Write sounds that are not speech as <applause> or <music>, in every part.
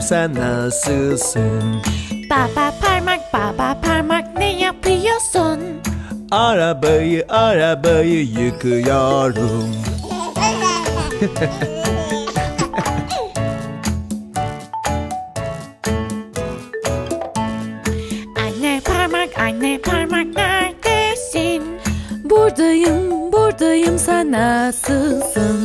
Sen nasılsın Baba parmak baba parmak ne yapıyorsun? Arabayı arabayı yıkıyorum <laughs> Anne parmak anne parmak neredesin? Buradayım, buradayım sen nasılsın?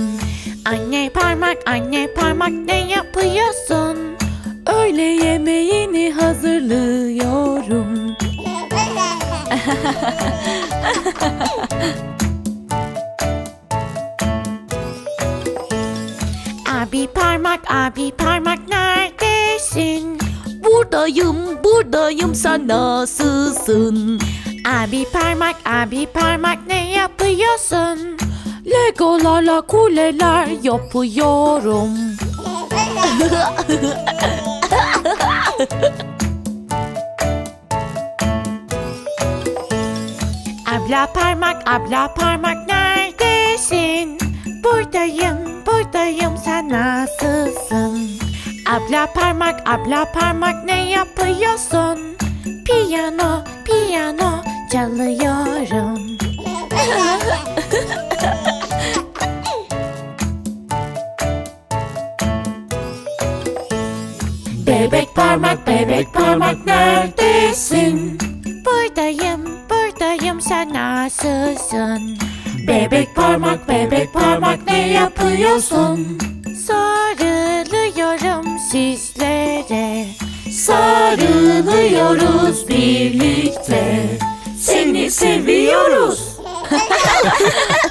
Nasılsın? Bebek parmak bebek parmak ne yapıyorsun? Sarılıyorum sizlere Sarılıyoruz birlikte Seni seviyoruz <laughs>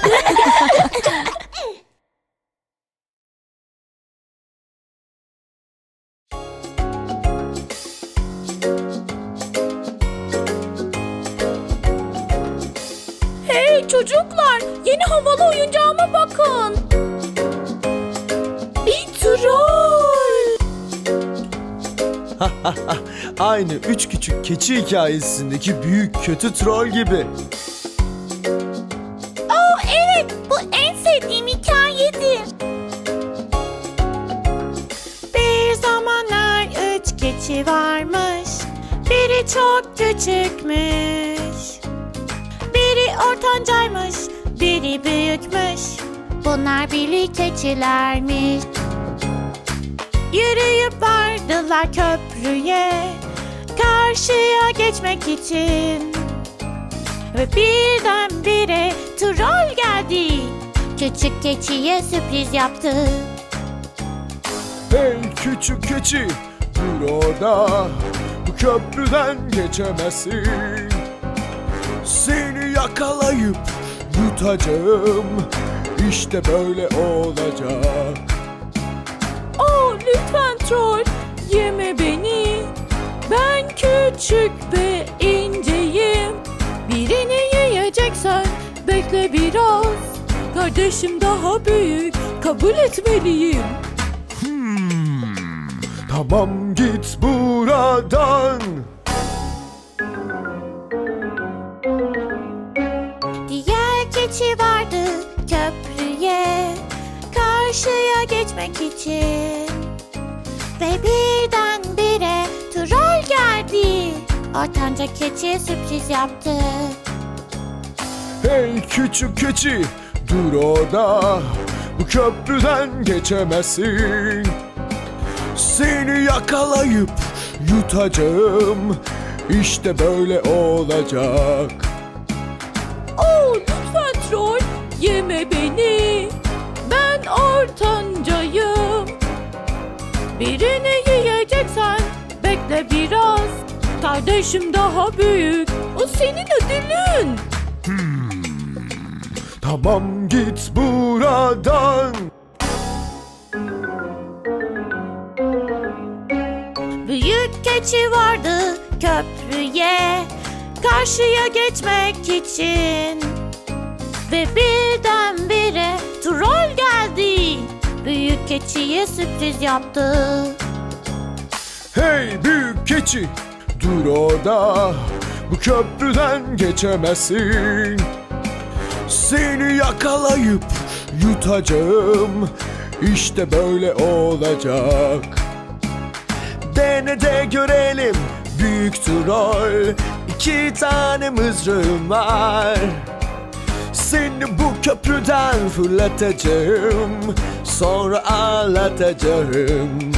Aynı üç küçük keçi hikayesindeki büyük kötü troll gibi. Oh evet bu en sevdiğim hikayedir. Bir zamanlar üç keçi varmış. Biri çok küçükmüş. Biri ortancaymış Biri büyükmüş. Bunlar birlik keçilermiş. Yürüyüp vardılar köprüye Karşıya geçmek için. Ve birdenbire troll geldi. Küçük keçiye sürpriz yaptı. Hey küçük keçi dur orada. Bu köprüden geçemezsin. Seni yakalayıp yutacağım. İşte böyle olacak. Oh lütfen troll, yeme beni. Ben küçük ve inceyim. Birini yiyeceksen bekle biraz. Kardeşim daha büyük, kabul etmeliyim. Tamam git buradan Diğer keçi vardı köprüye Karşıya geçmek için Ve geldi Ortanca keçi sürpriz yaptı Hey küçük keçi dur orada Bu köprüden geçemezsin Seni yakalayıp yutacağım İşte böyle olacak Oh lütfen troll, yeme beni. Ben ortancayım. Birini yiyeceksen bekle biraz. Kardeşim daha büyük, o senin ödülün. Tamam git buradan. Büyük keçi vardı köprüye Karşıya geçmek için. Ve birdenbire troll geldi. Büyük keçiye sürpriz yaptı. Hey büyük keçi dur orada Bu köprüden geçemezsin. Seni yakalayıp yutacağım İşte böyle olacak. Dene de görelim büyük troll İki tane mızrağım var. Seni bu köprüden fırlatacağım Sonra ağlatacağım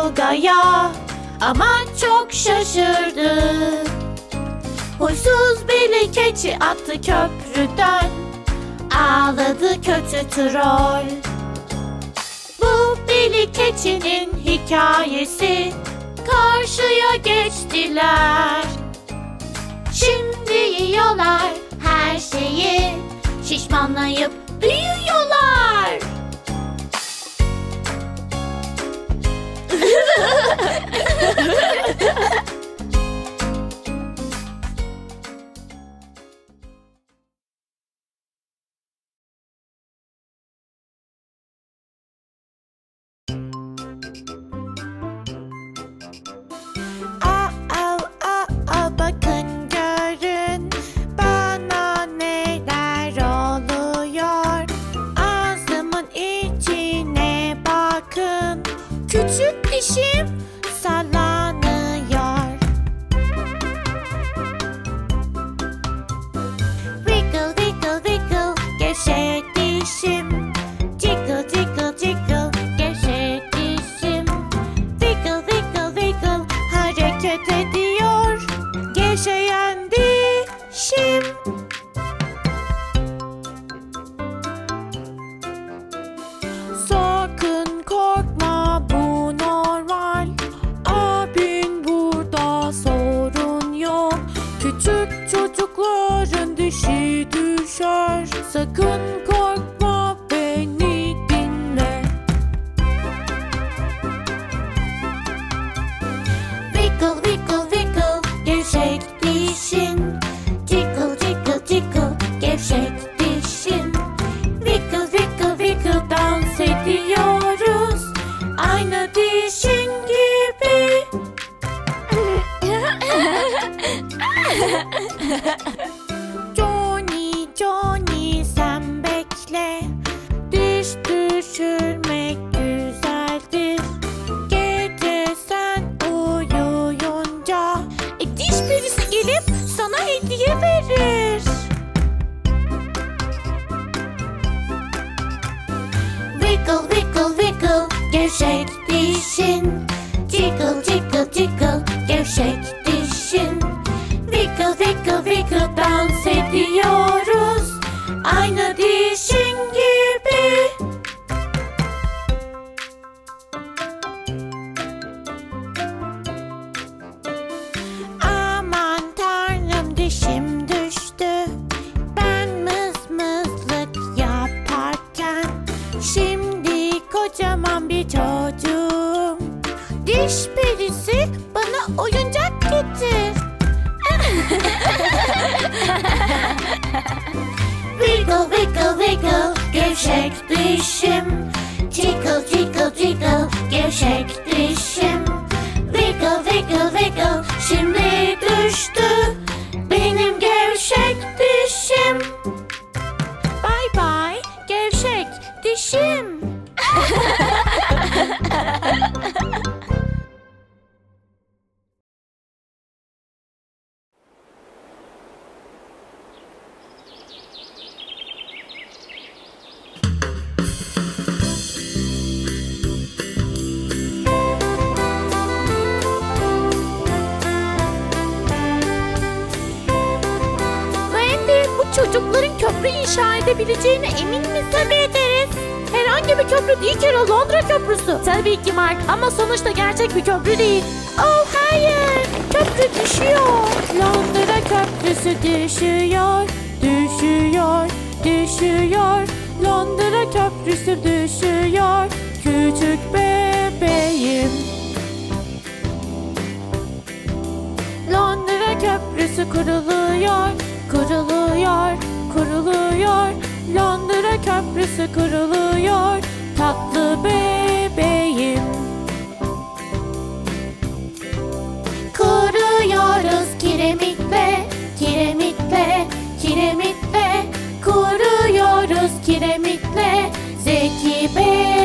kavgaya ama çok şaşırdı. Huysuz bir keçi attı köprüden ağladı kötü troll. Bu Billy keçinin hikayesi karşıya geçtiler. Şimdi yiyorlar her şeyi şişmanlayıp büyüyorlar. ハハハハ! Aynı çocukların köprü inşa edebileceğine emin misin? Tabii ederiz. Herhangi bir köprü değil ki Londra köprüsü. Tabii ki Mark ama sonuçta gerçek bir köprü değil. Oh hayır köprü düşüyor. Londra köprüsü düşüyor. Düşüyor, düşüyor. Londra köprüsü düşüyor. Küçük bebeğim. Londra köprüsü kuruluyor, Kuruluyor, kuruluyor Londra köprüsü kuruluyor Tatlı bebeğim. Kuruyoruz kiremitle, kiremitle, kiremitle. Kuruyoruz kiremitle. Zeki Bey.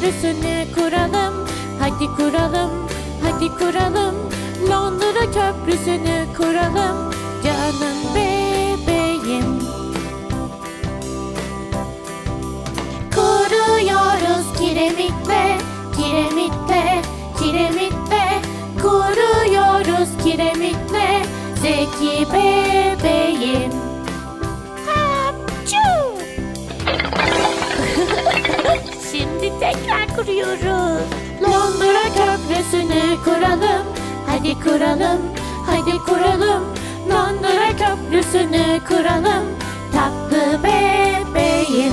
Köprüsü'nü kuralım. Hadi kuralım, hadi kuralım. Londra Köprüsü'nü kuralım. Canım bebeğim. Kuruyoruz kiremitle, kiremitle, kiremitle. Kuruyoruz kiremitle, zeki bebeğim. Tekrar kuruyoruz. Londra Köprüsü'nü kuralım, hadi kuralım, hadi kuralım. Londra Köprüsü'nü kuralım, tatlı bebeğim.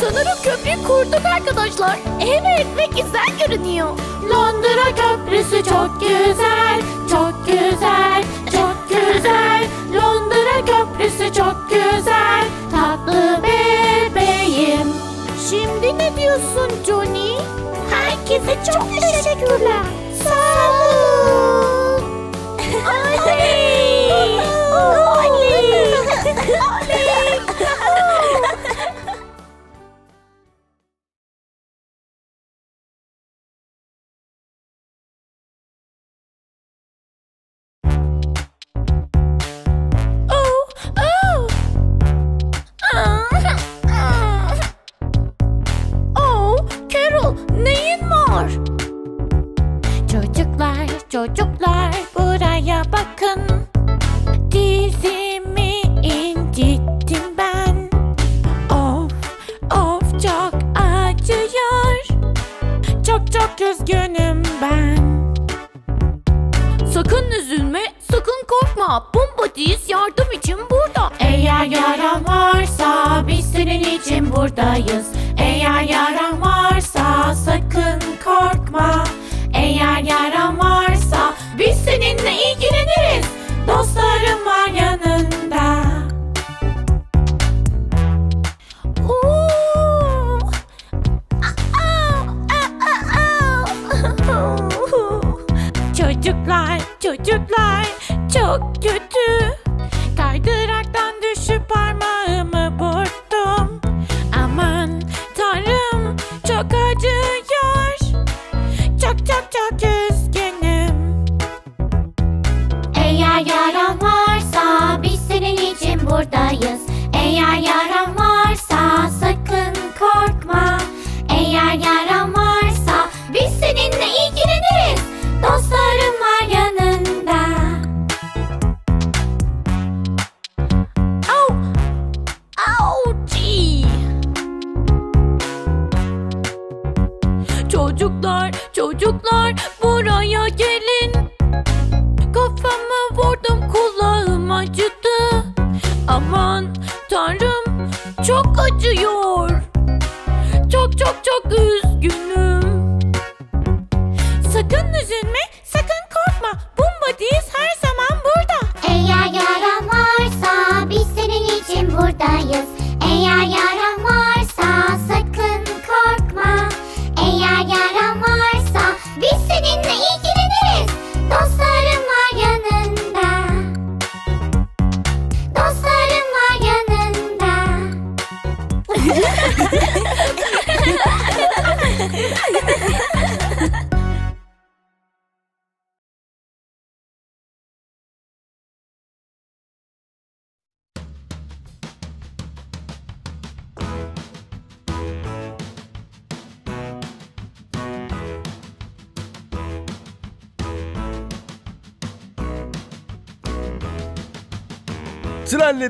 Sanırım köprüyü kurduk arkadaşlar. Evet ve güzel görünüyor. Londra Köprüsü çok güzel, çok güzel, çok güzel. Çok teşekkürler.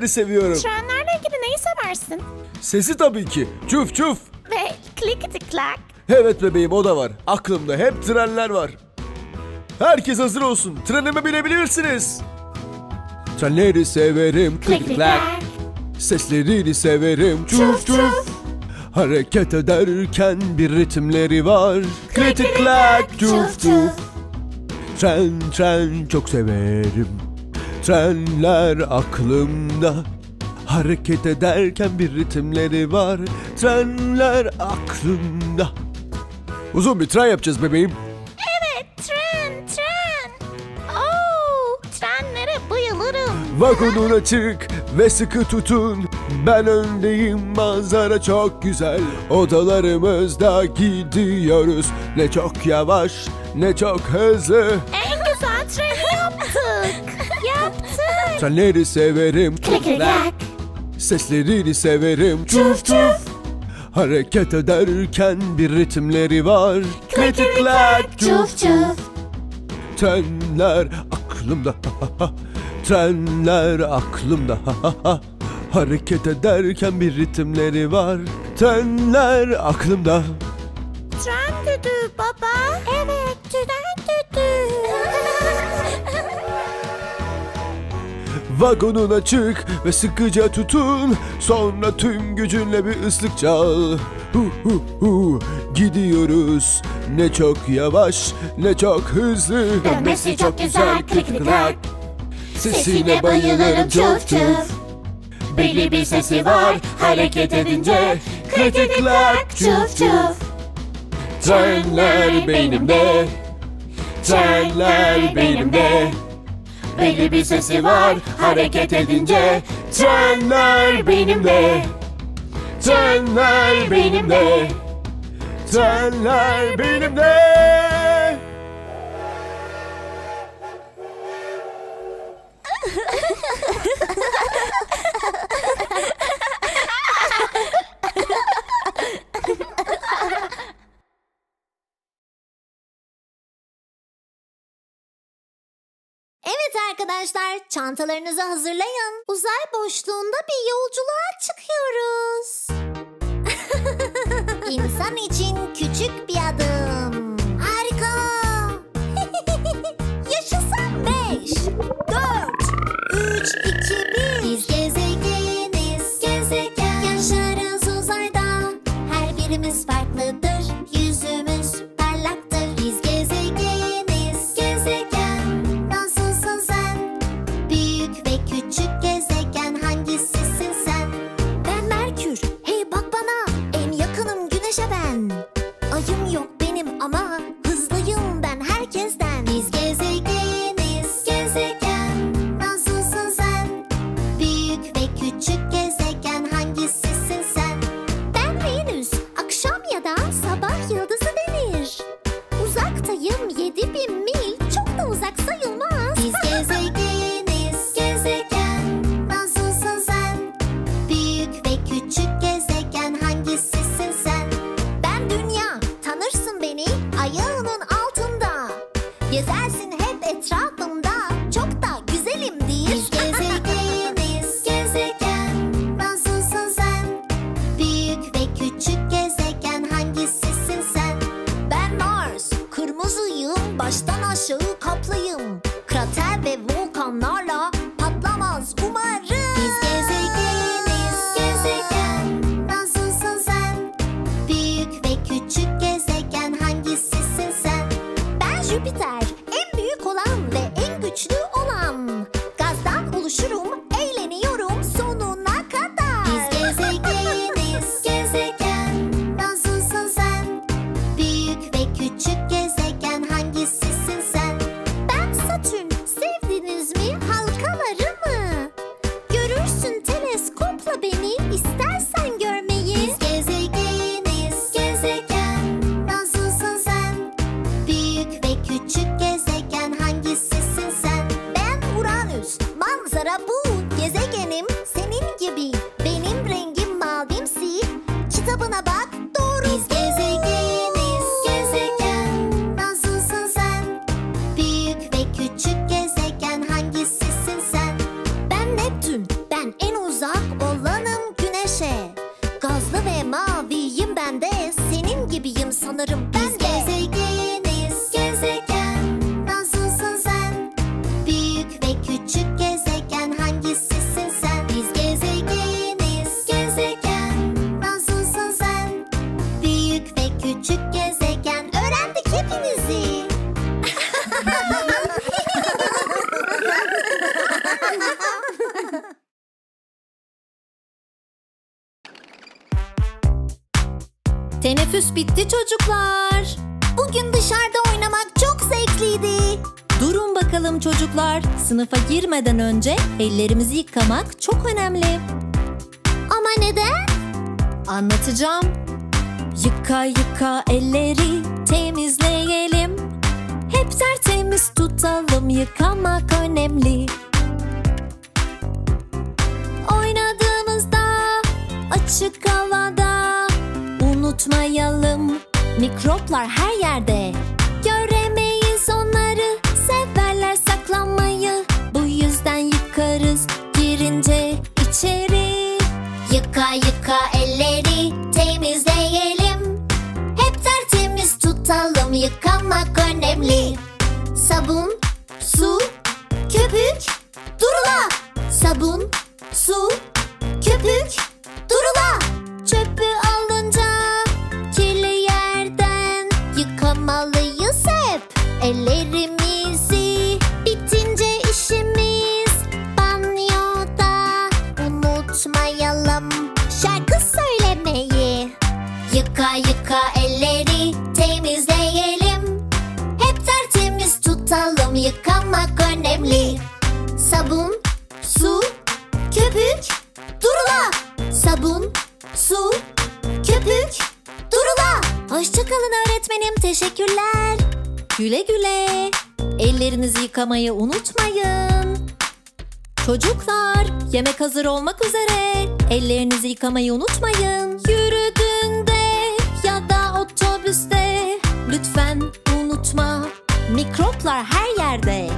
Trenleri seviyorum. Trenlerle ilgili neyi seversin? Sesi tabii ki. Çuf çuf. Ve clickety clack. Evet bebeğim o da var. Aklımda hep trenler var. Herkes hazır olsun. Trenime binebilirsiniz. Trenleri severim. Klik klak. Seslerini severim. Çuf çuf. Hareket ederken bir ritimleri var. Klik klak. Çuf çuf. Tren tren çok severim. Trenler aklımda. Hareket ederken bir ritimleri var. Trenler aklımda. Uzun bir tren yapacağız bebeğim. Evet tren tren. Oo, Trenlere bayılırım. Vagonun açık ve sıkı tutun. Ben öndeyim manzara çok güzel. Odalarımızda gidiyoruz. Ne çok yavaş ne çok hızlı. Senleri severim. Kekekek Seslerini severim. Çuf çuf. Hareket ederken bir ritimleri var. Kritikler Çuf çuf. Tenler aklımda. Ha Trenler aklımda. Ha ha Hareket ederken bir ritimleri var. Tenler aklımda. Tren düdüğü baba. Evet. Vagonuna çık ve sıkıca tutun. Sonra tüm gücünle bir ıslık çal. Hu hu hu. Gidiyoruz. Ne çok yavaş ne çok hızlı. Dönmesi çok güzel klik klik klak. Sesine bayılırım çuf çuf. Belli bir sesi var hareket edince. Klik klik klak çuf çuf. Trenler benimle. Trenler benimle. Belli bir sesi var hareket edince Trenler benimle Trenler benimle Trenler benimle. arkadaşlar çantalarınızı hazırlayın. Uzay boşluğunda bir yolculuğa çıkıyoruz. <laughs> İnsan için küçük bir adım. Sınıfa girmeden önce ellerimizi yıkamak çok önemli. Ama neden? Anlatacağım. Yıka yıka elleri temizleyelim. Hep tertemiz tutalım yıkamak önemli. Oynadığımızda açık havada unutmayalım. Mikroplar her yerde. Yıkamayı unutmayın. Çocuklar, yemek hazır olmak üzere. Ellerinizi yıkamayı unutmayın. Yürüdüğünde ya da otobüste lütfen unutma. Mikroplar her yerde.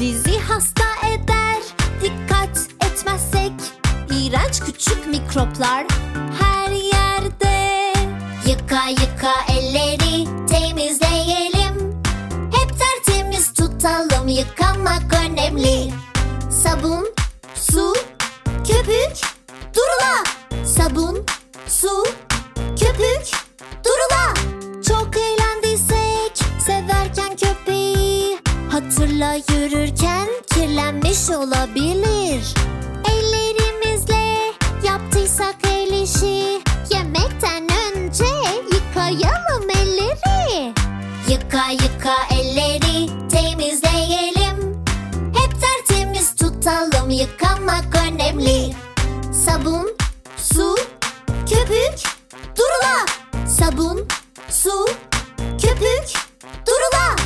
Bizi hasta eder. Dikkat etmezsek iğrenç küçük mikroplar tutalım yıkamak önemli. Sabun, su, köpük, durula. Sabun, su, köpük, durula.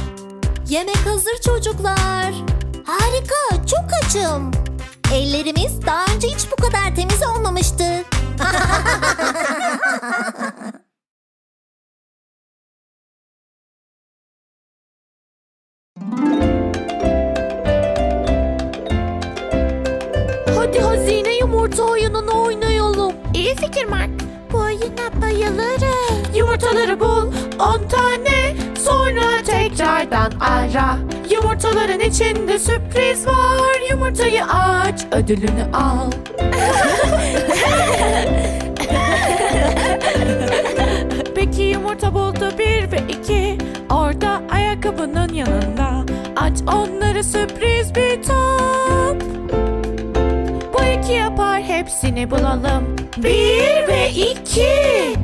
Yemek hazır çocuklar. Harika, çok açım. Ellerimiz daha önce hiç bu kadar temiz olmamıştı. <laughs> yumurta oyununu oynayalım. İyi fikir Mark. Bu oyuna bayılırım. Yumurtaları bul 10 tane sonra tekrardan ara. Yumurtaların içinde sürpriz var. Yumurtayı aç ödülünü al. <laughs> Peki yumurta buldu bir ve iki Orada ayakkabının yanında Aç onları sürpriz bir top Bu iki yapar hepsini bulalım. Bir ve iki.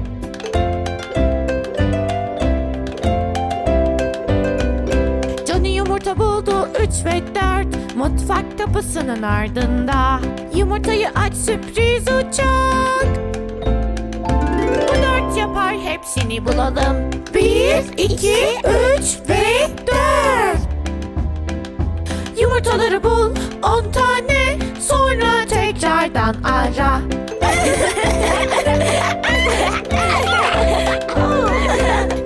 Johnny yumurta buldu üç ve dört. Mutfak kapısının ardında. Yumurtayı aç sürpriz uçak. Bu dört yapar hepsini bulalım. Bir, iki, üç ve dört. Yumurtaları bul on tane tekrardan ara.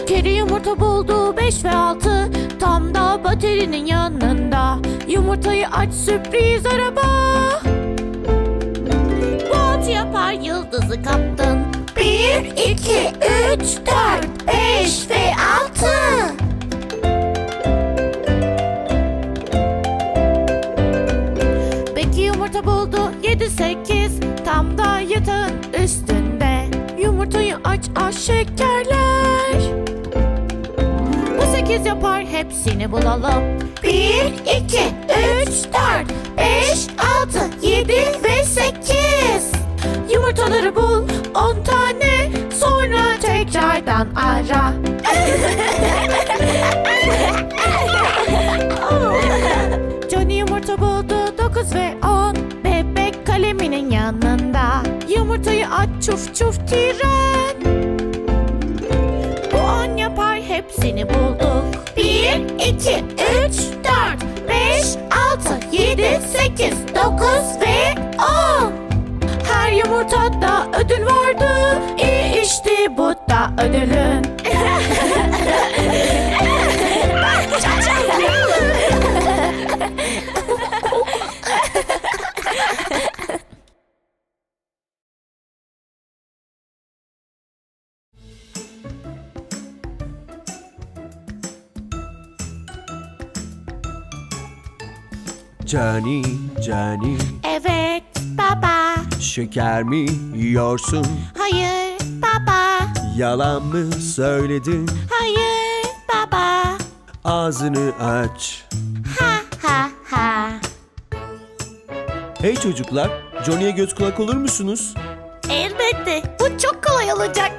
Kedi yumurta buldu beş ve altı. Tam da baterinin yanında. Yumurtayı aç sürpriz araba. Altı yapar yıldızı kaptın. Bir, iki, üç, dört, beş ve altı yedi sekiz Tam da yatağın üstünde Yumurtayı aç aç şekerler. Bu sekiz yapar hepsini bulalım. Bir, iki, üç, dört, beş, altı, yedi ve sekiz. Yumurtaları bul on tane. Sonra tekrardan ara. <laughs> Senin Yumurtayı aç çuf çuf tren Bu an yapar hepsini bulduk. Bir, iki, üç, dört, beş, altı, yedi, sekiz, dokuz ve on. Her yumurtada ödül vardı. İyi işte bu da ödülün Cani, Cani, Evet baba şeker mi yiyorsun? Hayır baba Yalan mı söyledin? Hayır baba Ağzını aç. Ha ha ha Hey çocuklar, Johnny'ye göz kulak olur musunuz? Elbette. Bu çok kolay olacak.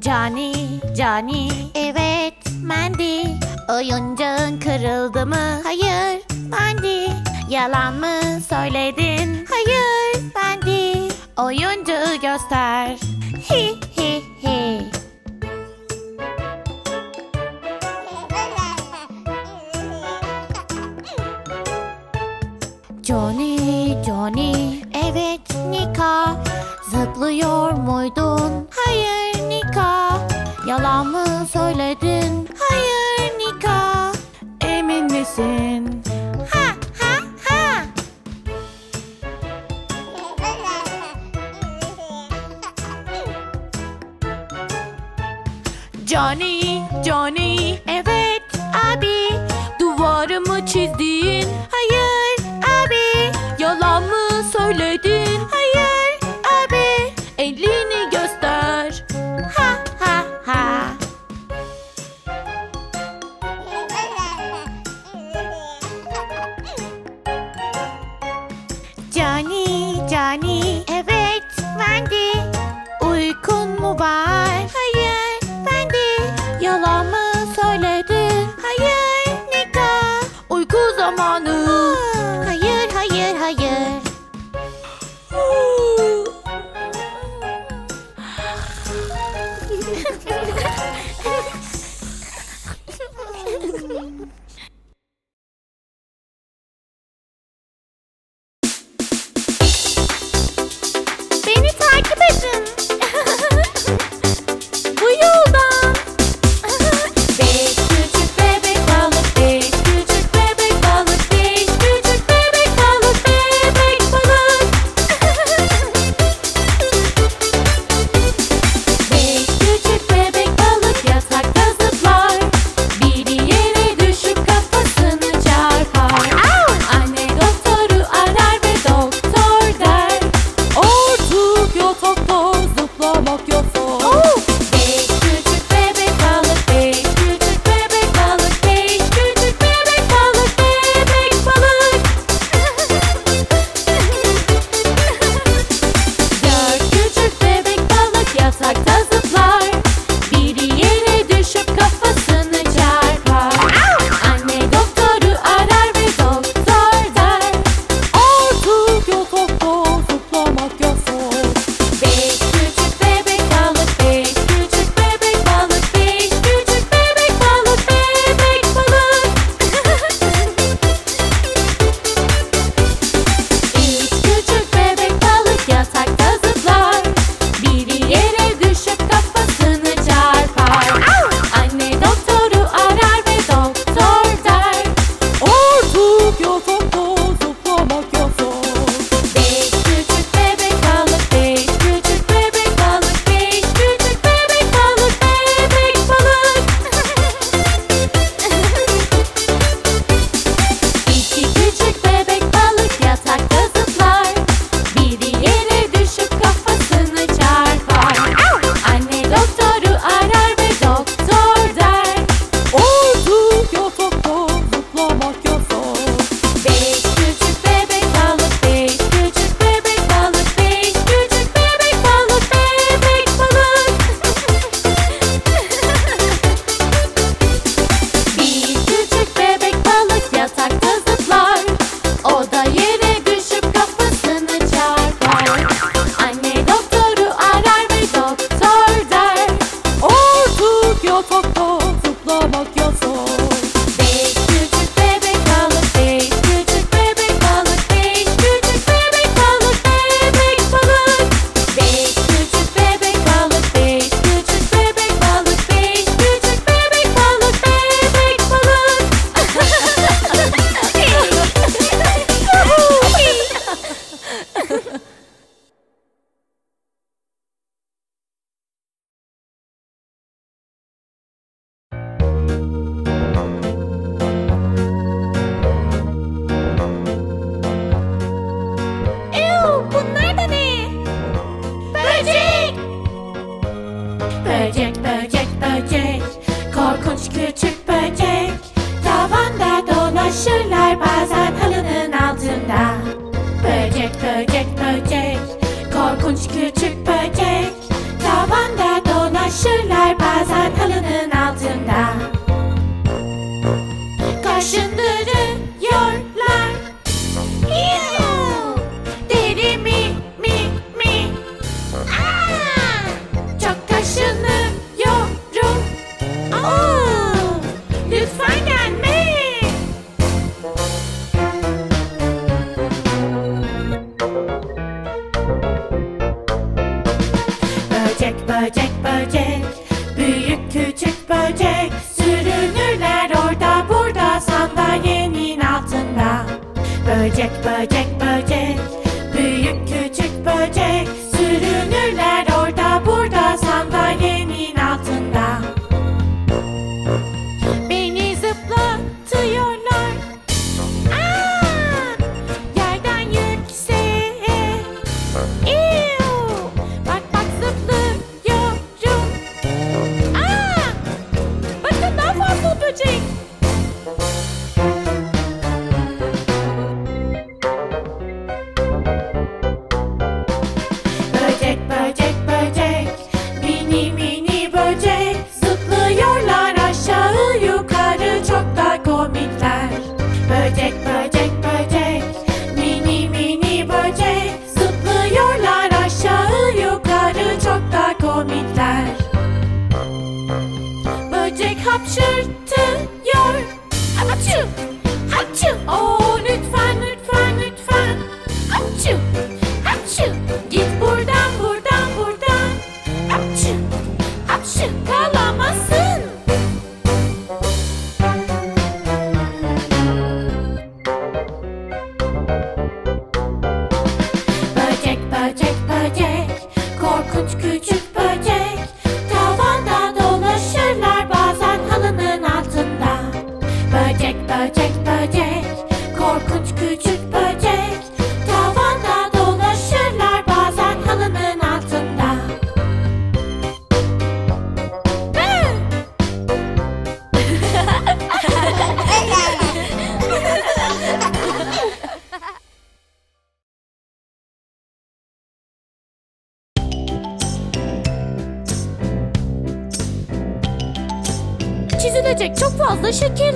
Cani, Cani. Evet, Mandy. Oyuncağın kırıldı mı? Hayır, Mandy. Yalan mı söyledin? Hayır, Mandy. Oyuncağı göster. Hi.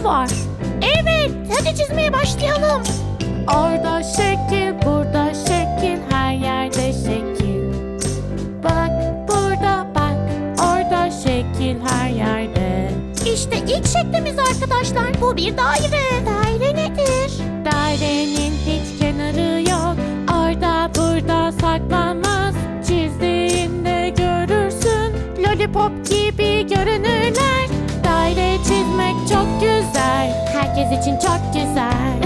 Fox. İçin çok güzel.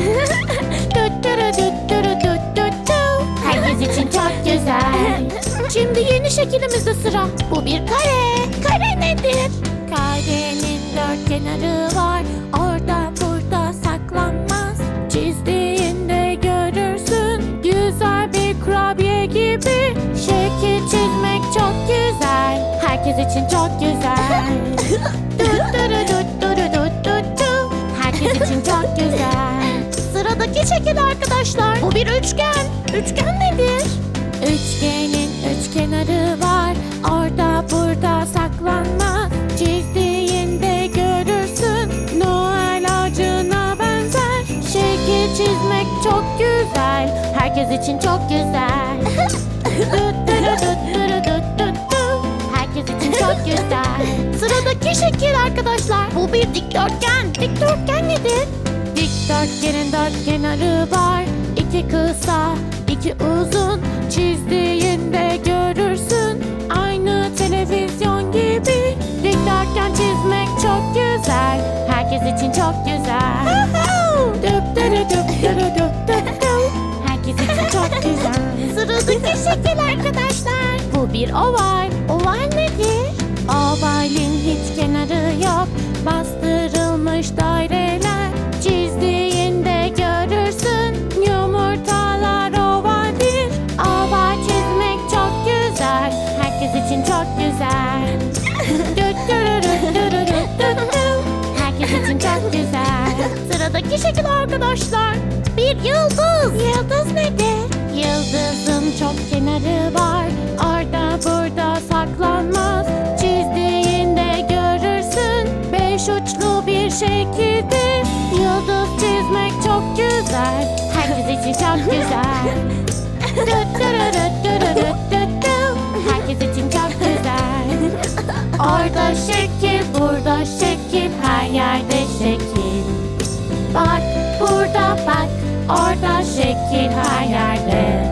Düttürü düttürü düt düt dü. Herkes için çok güzel. Şimdi yeni şeklimizde sıra. Bu bir kare. Kare nedir? Karenin dört kenarı var. Orada burada saklanmaz. Çizdiğinde görürsün. Güzel bir kurabiye gibi. Şekil çizmek çok güzel. Herkes için çok güzel. Arkadaşlar. Bu bir üçgen. Üçgen nedir? Üçgenin üç kenarı var. Orada burada saklanmaz. Çizdiğinde görürsün. Noel ağacına benzer. Şekil çizmek çok güzel. Herkes için çok güzel. Düttürü düttürü düt düt dü. Herkes için çok güzel. Sıradaki şekil arkadaşlar. Bu bir dikdörtgen. Dikdörtgen nedir? Dikdörtgenin dört kenarı var. İki kısa, iki uzun. Çizdiğinde görürsün. Aynı televizyon gibi. Dikdörtgen çizmek çok güzel. Herkes için çok güzel. Düptürü düptürü düp düp dü. Herkes için çok güzel. Sıradaki şekil arkadaşlar. Bu bir oval. Oval nedir? Ovalin hiç kenarı yok. Bastırılmış daireler. güzel. <laughs> Herkes için çok güzel. Sıradaki şekil arkadaşlar. Bir yıldız. Yıldız nedir? Yıldızın çok kenarı var. Orada burada saklanmaz. Çizdiğinde görürsün. Beş uçlu bir şekilde. Yıldız çizmek çok güzel. Herkes için çok güzel. <laughs> şekil, burada şekil, her yerde şekil. Bak burada bak, orada şekil, her yerde.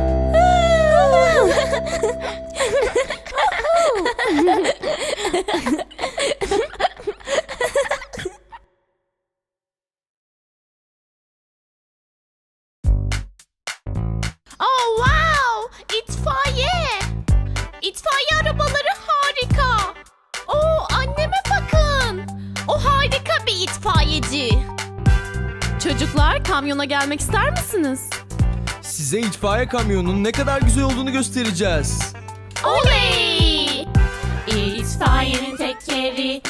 <laughs> gelmek ister misiniz? Size itfaiye kamyonunun ne kadar güzel olduğunu göstereceğiz. Oley! İtfaiyenin tekeri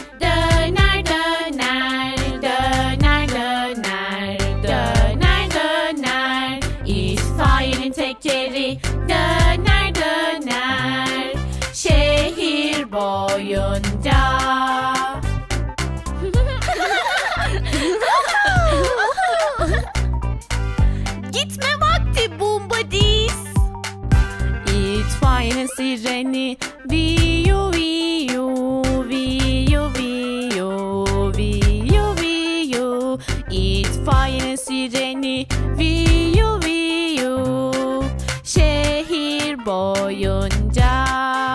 Sireni Viyu viyu viyu viyu viyu viyu İtfaiyenin sireni. Viyu viyu Şehir boyunca.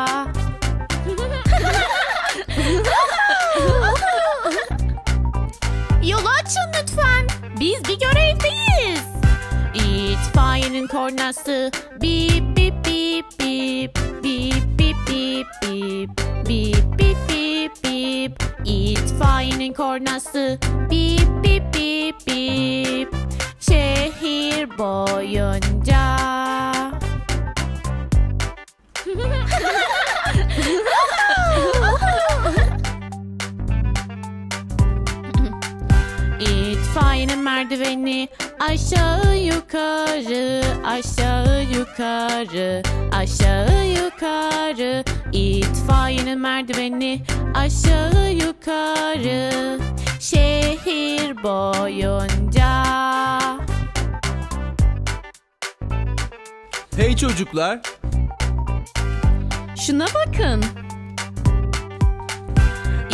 <laughs> Yolu açın lütfen. Biz bir görevdeyiz. İtfaiyenin kornası bip İtfaiyenin kornası. Bip bip bip bip. Şehir boyunca. <laughs> İtfaiyenin merdiveni aşağı yukarı aşağı yukarı aşağı yukarı İtfaiyenin merdiveni aşağı yukarı şehir boyunca. Hey çocuklar, Şuna bakın.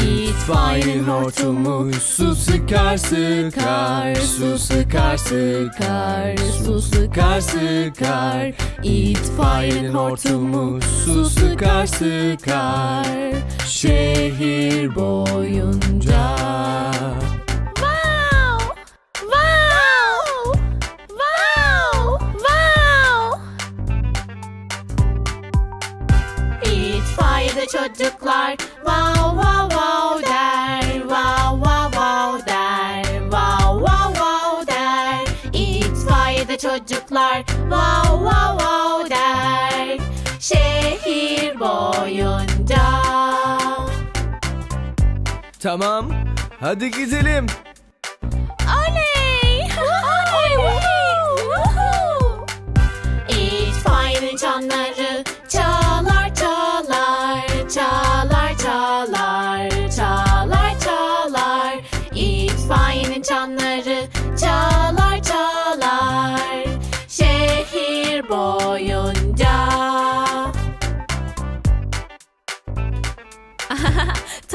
İtfaiyenin hortumu. Su sıkar sıkar Su sıkar sıkar Su sıkar sıkar. İtfaiyenin hortumu. Su sıkar sıkar Şehir boyunca. Çocuklar wow tamam. Hadi gidelim. Oley! Oley! İtfaiyenin çanları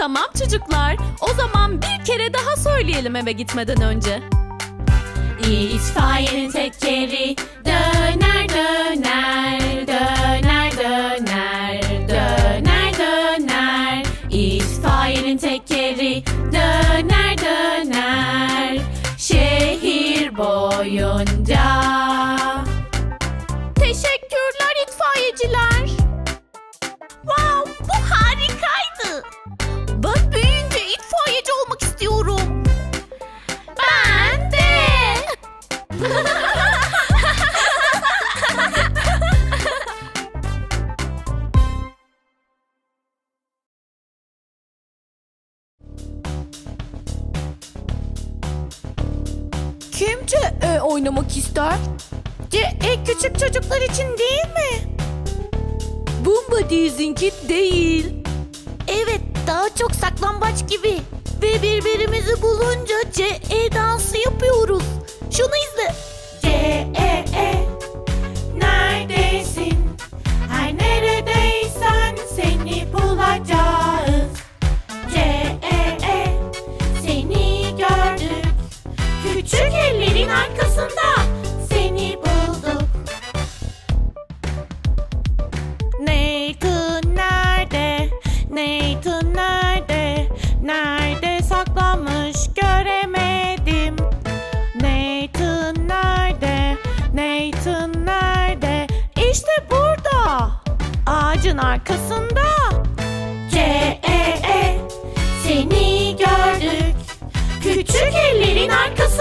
tamam çocuklar. O zaman bir kere daha söyleyelim eve gitmeden önce. İtfaiyenin tekeri döner döner Kim CE oynamak ister? CE küçük çocuklar için değil mi? Bumba Diz'inki değil. Evet, daha çok saklambaç gibi. Ve birbirimizi bulunca CE dansı yapıyoruz. Şunu izle. CE neredesin? Her neredeysen seni bulacağız. CE seni gördük. Küçük ellerin arkasında seni bulduk. Nathan nerede? Nathan nerede? Nerede Ağacın arkasında. C-E-E seni gördük. Küçük ellerin arkasında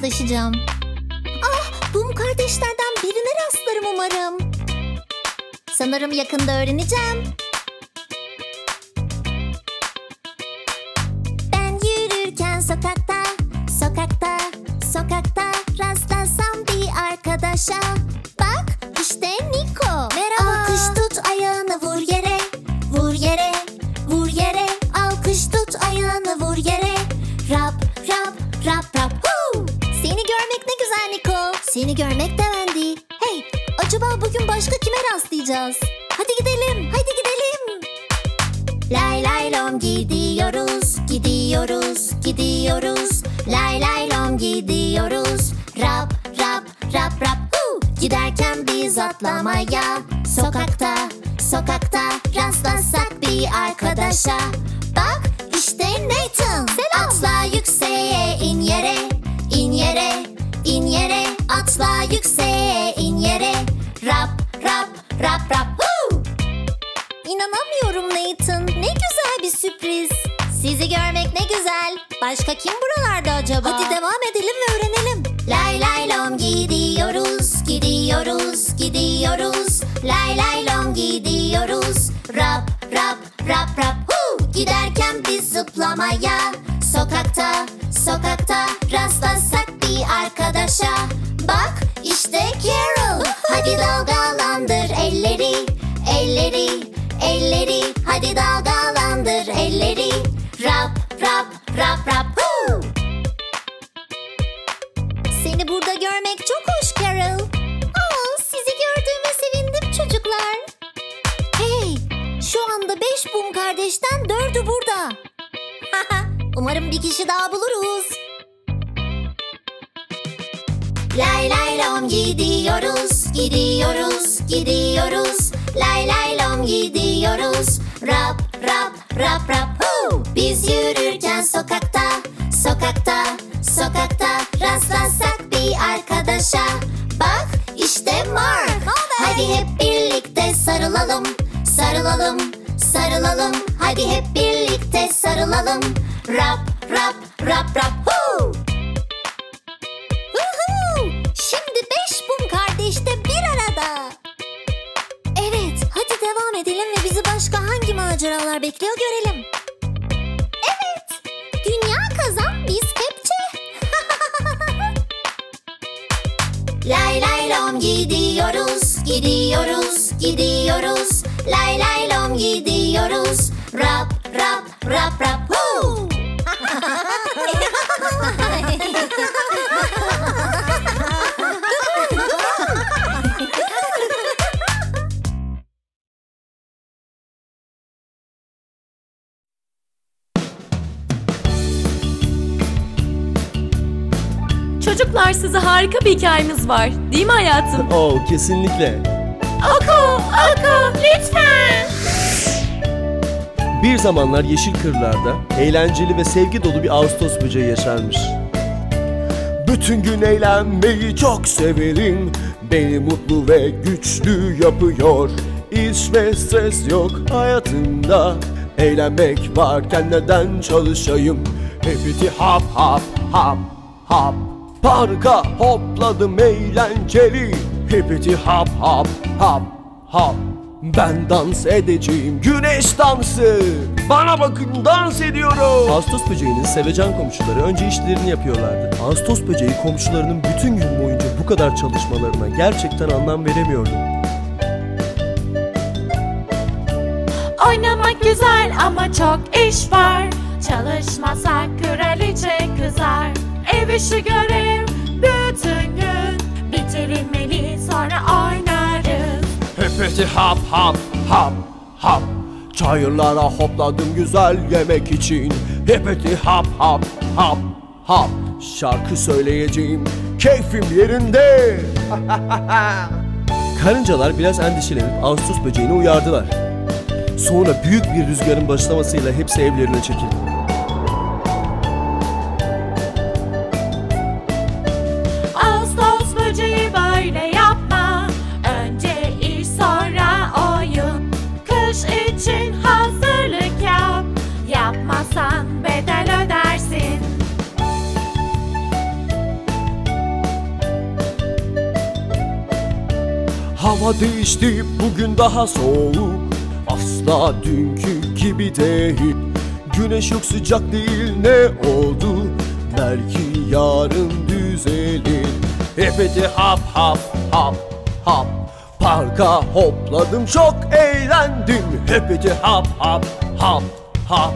karşılaşacağım? Ah, Bum kardeşlerden birine rastlarım umarım. Sanırım yakında öğreneceğim. Gidiyoruz, gidiyoruz. Lay lay lom gidiyoruz. Rap rap rap rap. Huu! Giderken biz atlamaya sokakta, sokakta rastlasak bir arkadaşa. Bak işte Nathan. Atla yükseğe in yere, in yere, in yere. Atla yükseğe in yere. Rap rap rap rap. Huu! İnanamıyorum Nathan. Ne güzel bir sürpriz. Sizi görmek ne güzel. Başka kim buralarda acaba? Hadi devam edelim ve öğrenelim. Lay lay lom gidiyoruz, gidiyoruz, gidiyoruz. Lay lay lom gidiyoruz. Rap rap rap rap. Huu! Giderken biz zıplamaya sokakta, sokakta rastlasak bir arkadaşa. Bak işte Carol. Hadi dalgalandır elleri, elleri, elleri. Hadi dalgalandır elleri. Rap rap rap rap. Huu! Seni burada görmek çok hoş Carol. Aa, sizi gördüğüme sevindim çocuklar. Hey, şu anda beş bum kardeşten dördü burada. <laughs> Umarım bir kişi daha buluruz. Lay lay lom gidiyoruz, gidiyoruz, gidiyoruz. Lay lay lom gidiyoruz. Rap rap rap rap. Huu! Biz yürürken sokakta, sokakta, sokakta rastlasak bir arkadaşa. Bak işte Mark. Hadi hep birlikte sarılalım, sarılalım, sarılalım. Hadi hep birlikte sarılalım. Rap rap rap rap. Huu! Maceralar bekliyor görelim. Evet, dünya kazan biz kepçe. <laughs> Lay lay lom gidiyoruz, Gidiyoruz, gidiyoruz. Lay lay lom gidiyoruz. Rap, rap, rap, rap. Huu! Çocuklar size harika bir hikayemiz var. Değil mi hayatım? <laughs> Oo kesinlikle. Oku, oku lütfen. Bir zamanlar yeşil kırlarda eğlenceli ve sevgi dolu bir Ağustos böceği yaşarmış. Bütün gün eğlenmeyi çok severim. Beni mutlu ve güçlü yapıyor. İş ve stres yok hayatımda. Eğlenmek varken neden çalışayım? Hepiti hap hap hap hap. Parka hopladım eğlenceli. Hepiti hap hap hap hap. Ben dans edeceğim güneş dansı Bana bakın dans ediyorum Ağustos böceğinin sevecen komşuları önce işlerini yapıyorlardı Ağustos böceği komşularının bütün gün boyunca bu kadar çalışmalarına gerçekten anlam veremiyordu Oynamak güzel ama çok iş var. Çalışmasak kraliçe kızar. Ev işi görev bütün gün. Bitirilmeli sonra oynarız. Hepsi hap hap hap hap. Çayırlara hopladım güzel yemek için. Hepsi hap hap hap hap. Şarkı söyleyeceğim keyfim yerinde. <laughs> Karıncalar biraz endişelenip Ağustos böceğini uyardılar. Sonra büyük bir rüzgarın başlamasıyla hepsi evlerine çekildi Hava değişti bugün daha soğuk. Asla dünkü gibi değil. Güneş yok sıcak değil ne oldu? Belki yarın düzelir. Hepeti hap hap hap hap. Parka hopladım çok eğlendim. Hepeti hap hap hap hap.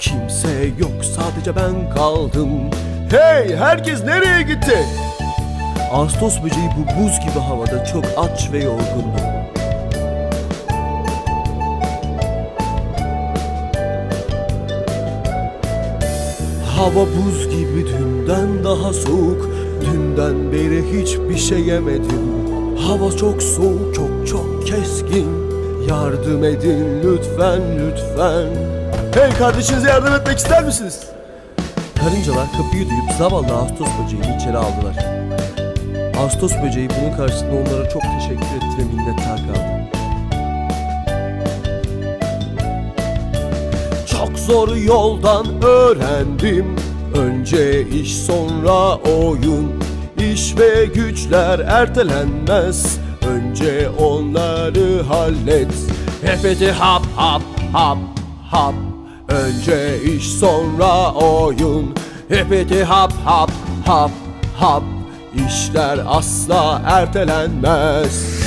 Kimse yok sadece ben kaldım. Hey herkes nereye gitti? Ağustos böceği bu buz gibi havada çok aç ve yorgundu. Hava buz gibi dünden daha soğuk Dünden beri hiçbir şey yemedim Hava çok soğuk çok çok keskin Yardım edin lütfen lütfen Hey kardeşinize yardım etmek ister misiniz? Karıncalar kapıyı duyup zavallı Ağustos böceğini içeri aldılar. Ağustos böceği bunun karşısında onlara çok teşekkür etti ve minnettar kaldı. Çok zor yoldan öğrendim. Önce iş sonra oyun. İş ve güçler ertelenmez. Önce onları hallet. Hepeti hap hap hap hap. Önce iş sonra oyun. Hepeti hap hap hap hap İşler asla ertelenmez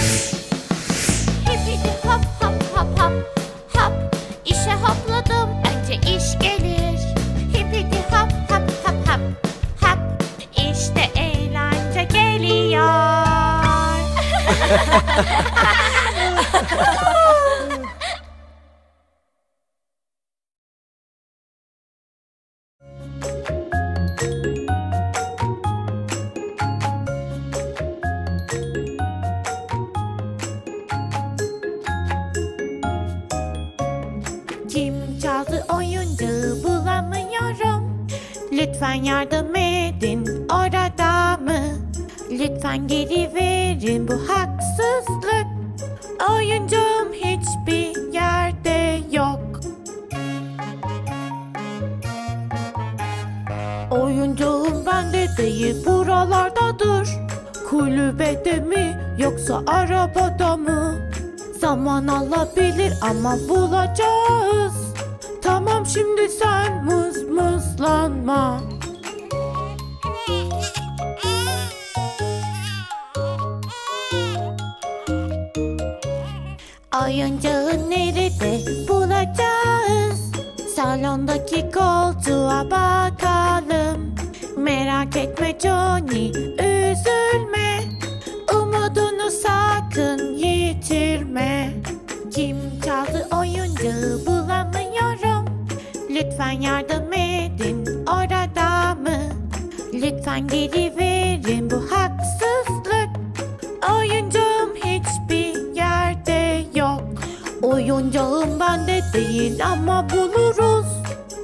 Oyuncağım bende değil ama buluruz.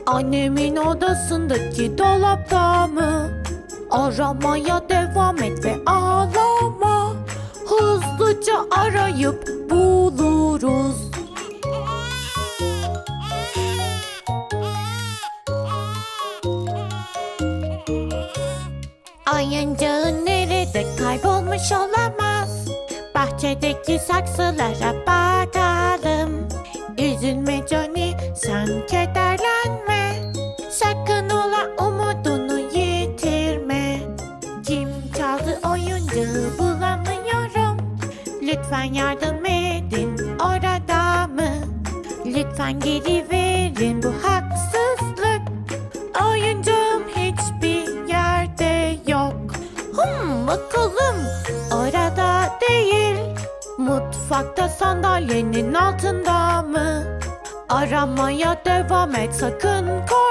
Annemin odasındaki dolapta mı? Aramaya devam et ve ağlama. Hızlıca arayıp buluruz. Oyuncağın nerede kaybolmuş olamaz Bahçedeki saksılara bakalım Lütfen geri verin bu haksızlık Oyuncağım hiçbir yerde yok. Hmm, bakalım orada değil. Mutfakta sandalyenin altında mı? Aramaya devam et sakın korkma.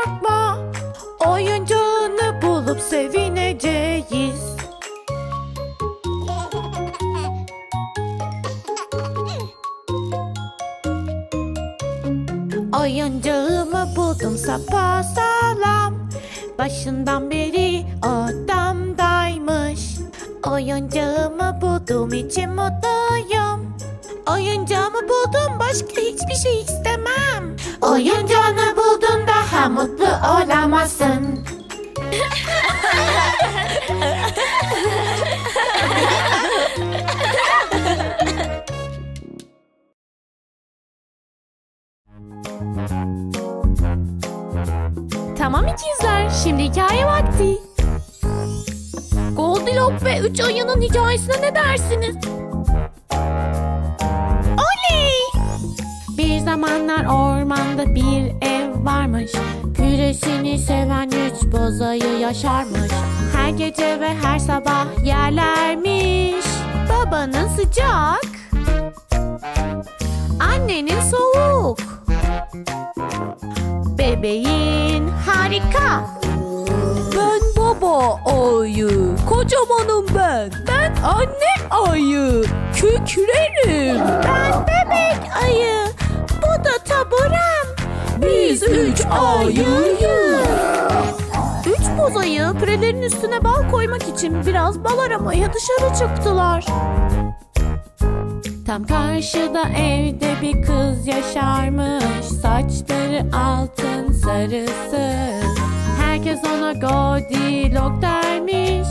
Buldum sapasağlam Başından beri odamdaymış Oyuncağımı bulduğum için mutluyum. Oyuncağımı buldum başka hiçbir şey istemem Goldilocks ve üç ayının hikayesine ne dersiniz? Oley! Bir zamanlar ormanda bir ev varmış. Küresini seven üç bozayı yaşarmış. Her gece ve her sabah yerlermiş. Babanın sıcak? Annenin soğuk. Bebeğin harika baba ayı, kocamanım ben. Ben anne ayı, kükrerim. Ben bebek ayı Bu da taburem Biz üç ayıyız. Üç boz ayı pürelerin üstüne bal koymak için biraz bal aramaya dışarı çıktılar. Tam karşıda evde bir kız yaşarmış Saçları altın sarısı Herkes ona Goldilocks dermiş.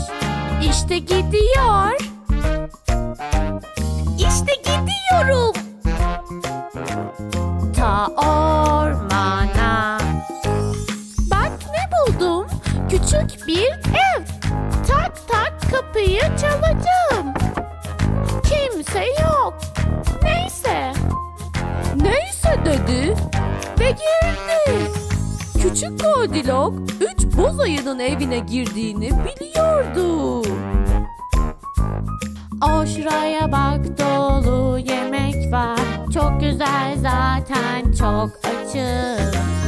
İşte gidiyor. İşte gidiyorum. Ta ormana. Bak ne buldum? Küçük bir ev. Tak tak kapıyı çalacağım. Kimse yok. Neyse. Neyse dedi ve girdi. Küçük Goldilocks üç boz ayının evine girdiğini biliyordu. O şuraya bak dolu yemek var. Çok güzel zaten çok açım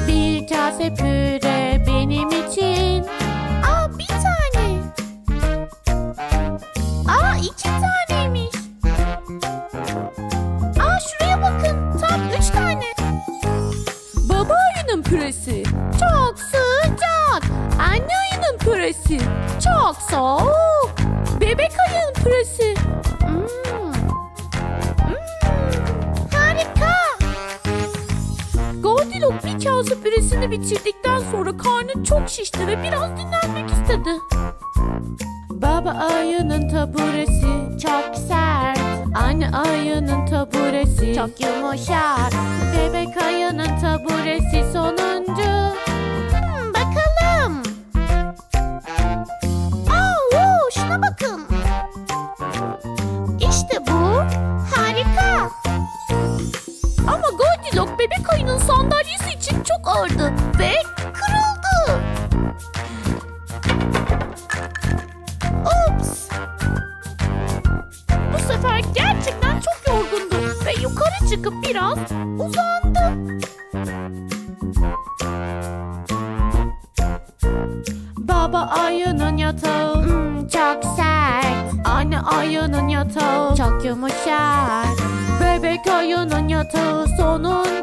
Bir kase püre benim için. Aa bir tane. Aa iki taneymiş püresi, Çok sıcak. Anne ayının püresi, çok soğuk. Bebek ayının püresi, Hmm. Hmm, Harika. Goldilocks bir kase püresini bitirdikten sonra karnı çok şişti ve biraz dinlenmek istedi. Baba ayının taburesi çok sert Anne ayının taburesi. Çok yumuşak. Bebek ayının taburesi sonuncu. Bakalım. Oo, şuna bakın. İşte bu. Harika. Ama Goldilocks bebek ayının sandalyesi için çok ağırdı. Biraz uzandı. Baba ayının yatağı hmm, çok sert. Anne ayının yatağı çok yumuşak. Bebek ayının yatağı sonuncu.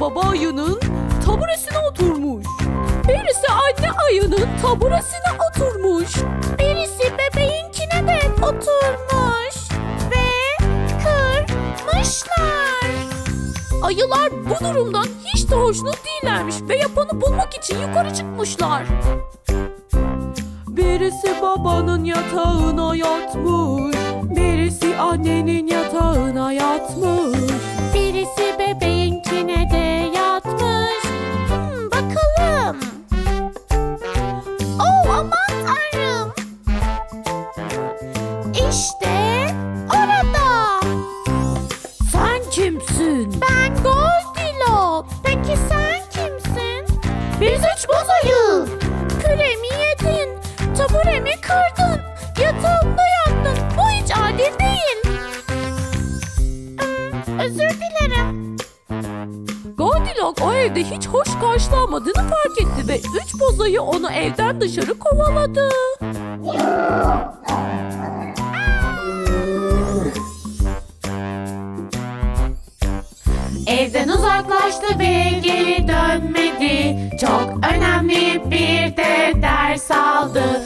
Baba ayının taburesine oturmuş. Birisi anne ayının taburesine oturmuş. Birisi bebeğinkine de oturmuş. Ve kırmışlar. Ayılar bu durumdan hiç de hoşnut değillermiş ve yapanı bulmak için yukarı çıkmışlar. Birisi babanın yatağına yatmış. Birisi annenin yatağına yatmış. Bebeğinkine de yatmış. Evde hiç hoş karşılanmadığını fark etti ve üç bozayı onu evden dışarı kovaladı. Evden uzaklaştı ve geri dönmedi. Çok önemli bir de ders aldı.